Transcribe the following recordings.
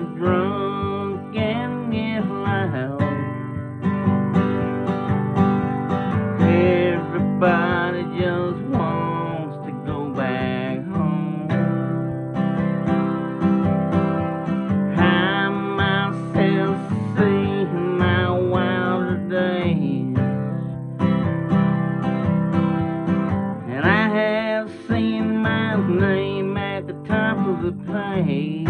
drunk and get loud. Everybody just wants to go back home. I my wilder days, and I have seen my name at the top of the page.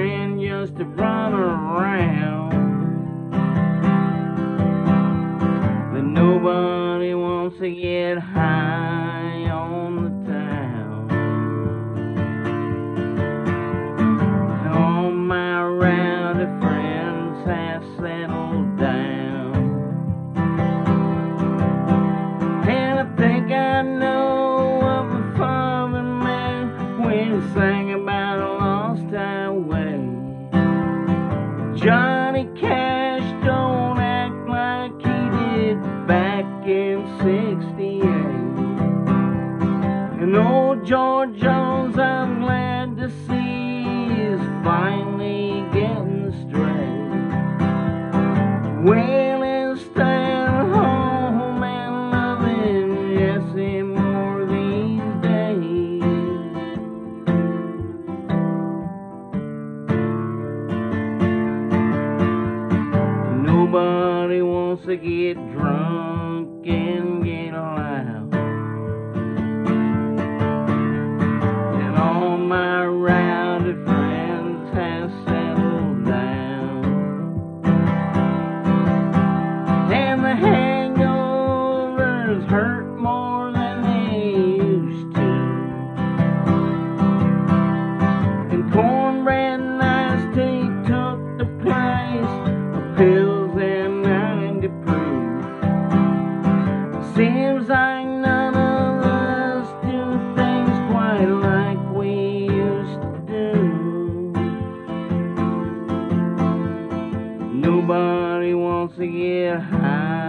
Friend just to run around. But nobody wants to get high on the town. All my rowdy friends have settled Johnny Cash don't act like he did back in 68. And old George Jones, I'm glad to see, is finally getting straight. Well, wants to get drunk and get loud. And all my rowdy friends have settled down. And the hangovers hurt like none of us do things quite like we used to do. Nobody wants to get high